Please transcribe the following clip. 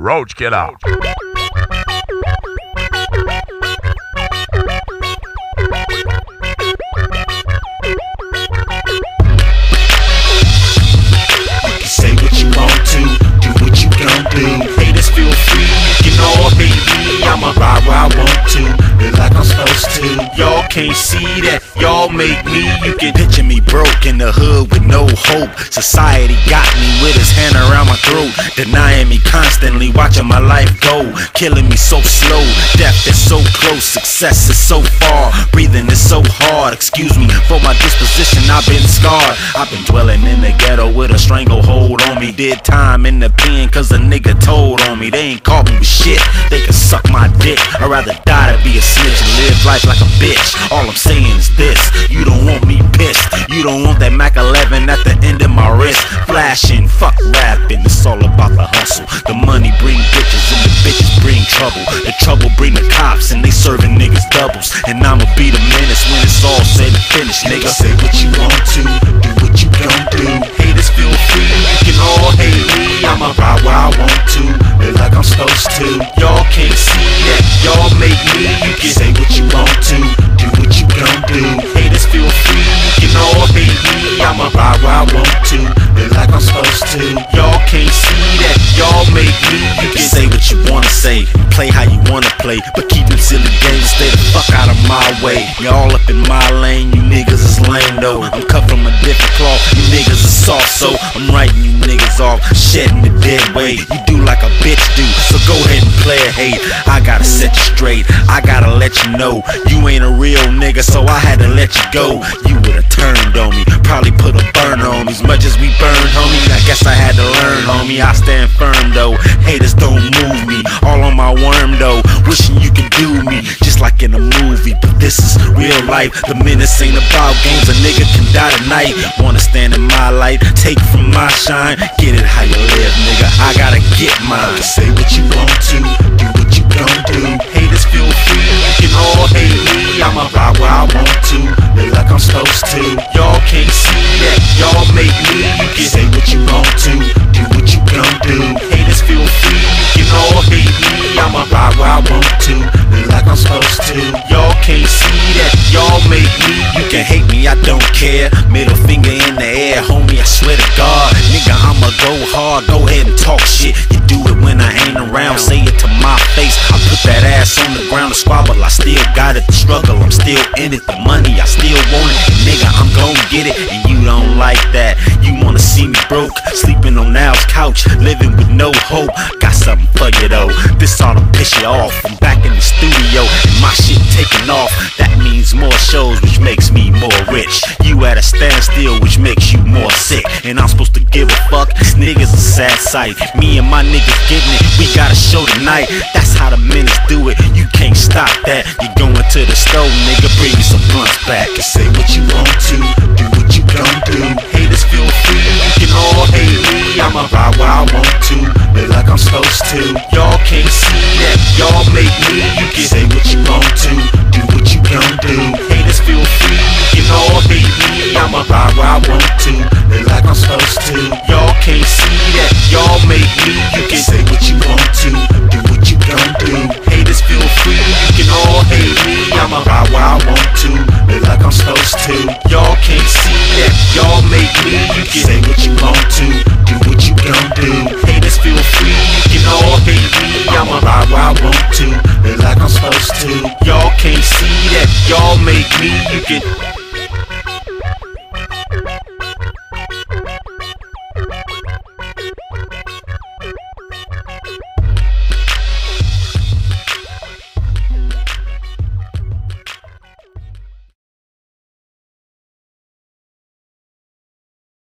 Roach Killer. Say what you want to, do what you gon' do. Haters feel free, you can all hate me. I'ma ride where I want to, live like I'm supposed to. Y'all can't see that, y'all make me. You can picture me broke in the hood with no hope. Society got me with his hand around my throat, denying me constantly, watching my life go, killing me so slow. Death is so close, success is so far, breathing is so hard. Excuse me for my disposition, I've been scarred. I've been dwelling in the ghetto with a stranglehold on me. Did time in the pen cause a nigga told on me. They ain't caught me with shit, they can suck my dick. I'd rather die to be a snitch and live life like a bitch. All I'm saying is this you don't want me pissed. You don't want that Mac 11 at the end of my wrist. Flashing, fuck rapping, it's all about the hustle. The money bring bitches and the bitches bring trouble. The trouble bring the cops and they serving niggas doubles. And I'ma be the menace when it's all said and finished, nigga. Say what you want to, do what you gon' do. Haters feel free, you can all hate me. I'ma ride where I want to, I'ma ride where I want to, live like I'm supposed to. Y'all can't see that, y'all make me. You can say what you wanna say, play how you wanna play, but keep them silly games, stay the fuck out of my way. Y'all up in my lane, you niggas is lame though. I'm cut from a different cloth, you niggas is soft, so I'm writing you niggas off, shedding the dead weight. You do like a bitch do, so go ahead and play a hate. I gotta set you straight, I gotta let you know you ain't a real nigga, so I had to let you go. You turned on me, probably put a burner on me. As much as we burned, homie, I guess I had to learn, homie. I stand firm though, haters don't move me. All on my worm though, wishing you could do me just like in a movie. But this is real life. The Menace ain't about games. A nigga can die tonight. Wanna stand in my light, take from my shine. Get it how you live, nigga. I gotta get mine. Say what you want to, do what you gon' do. Haters feel free, you can all hate me. I'ma ride where I want to, I'm supposed to. Y'all can't see that, y'all make me. You can say what you want to, do what you gon' do. Haters feel free, you can all hate me. I'ma ride where I want to, live like I'm supposed to. Y'all can't see that, y'all make me. You can hate me, I don't care. Middle finger in the air, homie, I swear to God. Nigga, I'ma go hard, go ahead and talk shit. You do it when I ain't around, say got it, the struggle, I'm still in it. The money, I still want it. Nigga, I'm gon' get it, and you don't like that. You wanna see me broke, sleeping on Al's couch, living with no hope. Got something for you though. This ought to piss you off. I'm back in the studio, and my shit taking off. That means more shows, which makes me more rich. At a standstill, which makes you more sick. And I'm supposed to give a fuck. This nigga's a sad sight. Me and my niggas getting it. We got a show tonight. That's how the Menace do it. You can't stop that. You going to the store, nigga. Bring me some blunts back. And say what you want to, do what you gon' do. Haters feel free, you can all hate me. I'ma ride where I want to, live like I'm supposed to. Y'all can't see that, y'all make me. You can say what you I want to, live like I'm supposed to. Y'all can't see that, y'all make me. You can say what you want to, do what you gon' do. Haters feel free, you can all hate me. I'ma ride where I want to, live like I'm supposed to. Y'all can't see that, y'all make me. You can say what you want to, do what you gon' do. Haters feel free, you can all hate me. I'ma ride where I want to, live like I'm supposed to. Y'all can't see that, y'all make me. You can